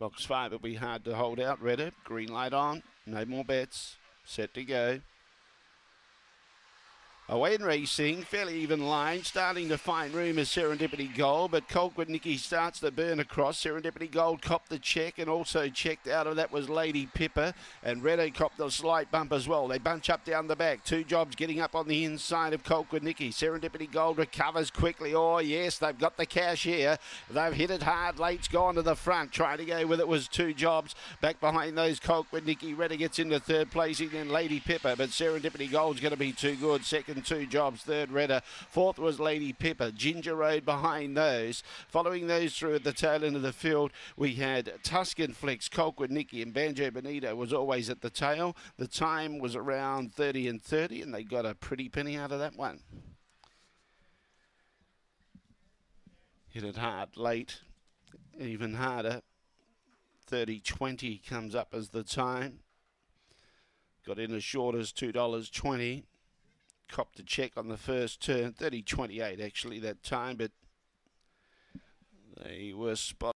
Box five, it'll be hard to hold out. Redder, green light on. No more bets. Set to go. Away in racing, fairly even line, starting to find room as Serendipity Gold, but Colquitt Nicky starts to burn across. Serendipity Gold copped the check and also checked out of that was Lady Pippa, and Redo copped a slight bump as well. They bunch up down the back. Two jobs getting up on the inside of Colquitt Nicky. Serendipity Gold recovers quickly. Oh, yes, they've got the cash here. They've hit it hard. Late's gone to the front. Trying to go with it was two jobs. Back behind those, Colquitt Nicky. Redder gets into third placing, then Lady Pippa, but Serendipity Gold's going to be too good. Second two jobs. Third, Redder. Fourth was Lady Pippa. Ginger Road behind those. Following those through at the tail end of the field, we had Tuscan Flex, Colquitt Nicky, and Banjo Benito was always at the tail. The time was around 30 and 30, and they got a pretty penny out of that one. Hit it hard late, even harder. 30 20 comes up as the time. Got in as short as $2.20 copped a check on the first turn, 30 28 actually that time, but they were spot.